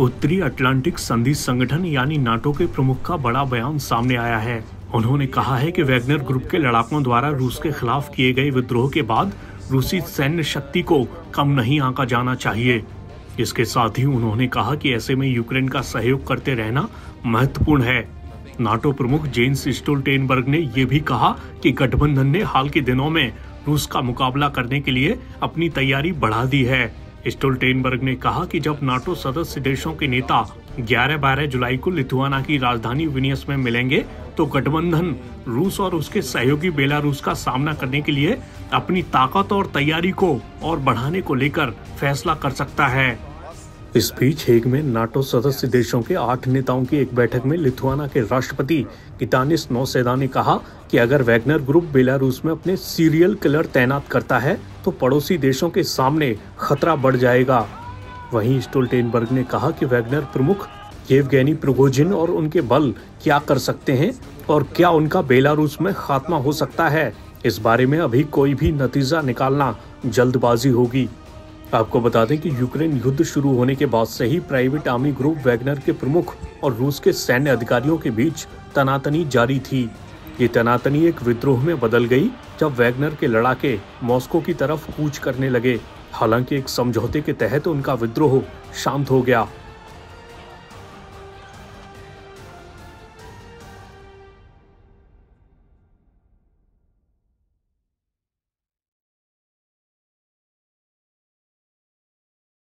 उत्तरी अटलांटिक संधि संगठन यानी नाटो के प्रमुख का बड़ा बयान सामने आया है। उन्होंने कहा है कि वैगनर ग्रुप के लड़ाकों द्वारा रूस के खिलाफ किए गए विद्रोह के बाद रूसी सैन्य शक्ति को कम नहीं आंका जाना चाहिए। इसके साथ ही उन्होंने कहा कि ऐसे में यूक्रेन का सहयोग करते रहना महत्वपूर्ण है। नाटो प्रमुख जेन्स स्टोल्टेनबर्ग ने यह भी कहा कि गठबंधन ने हाल के दिनों में रूस का मुकाबला करने के लिए अपनी तैयारी बढ़ा दी है। स्टोल्टेनबर्ग ने कहा कि जब नाटो सदस्य देशों के नेता 11-12 जुलाई को लिथुआना की राजधानी विनियस में मिलेंगे तो गठबंधन रूस और उसके सहयोगी बेलारूस का सामना करने के लिए अपनी ताकत और तैयारी को और बढ़ाने को लेकर फैसला कर सकता है। इस बीच हेग में नाटो सदस्य देशों के आठ नेताओं की एक बैठक में लिथुआना के राष्ट्रपति कितानिस नौसेदा ने कहा कि अगर वैगनर ग्रुप बेलारूस में अपने सीरियल किलर तैनात करता है तो पड़ोसी देशों के सामने खतरा बढ़ जाएगा। वहीं स्टोल्टेनबर्ग ने कहा कि वैगनर प्रमुख येवगेनी प्रोगोजिन और उनके बल क्या कर सकते हैं और क्या उनका बेलारूस में खात्मा हो सकता है, इस बारे में अभी कोई भी नतीजा निकालना जल्दबाजी होगी। आपको बता दें कि यूक्रेन युद्ध शुरू होने के बाद से ही प्राइवेट आर्मी ग्रुप वैगनर के प्रमुख और रूस के सैन्य अधिकारियों के बीच तनातनी जारी थी। ये तनातनी एक विद्रोह में बदल गई, जब वैगनर के लड़ाके मॉस्को की तरफ़ कूच करने लगे। हालाँकि एक समझौते के तहत उनका विद्रोह शांत हो गया।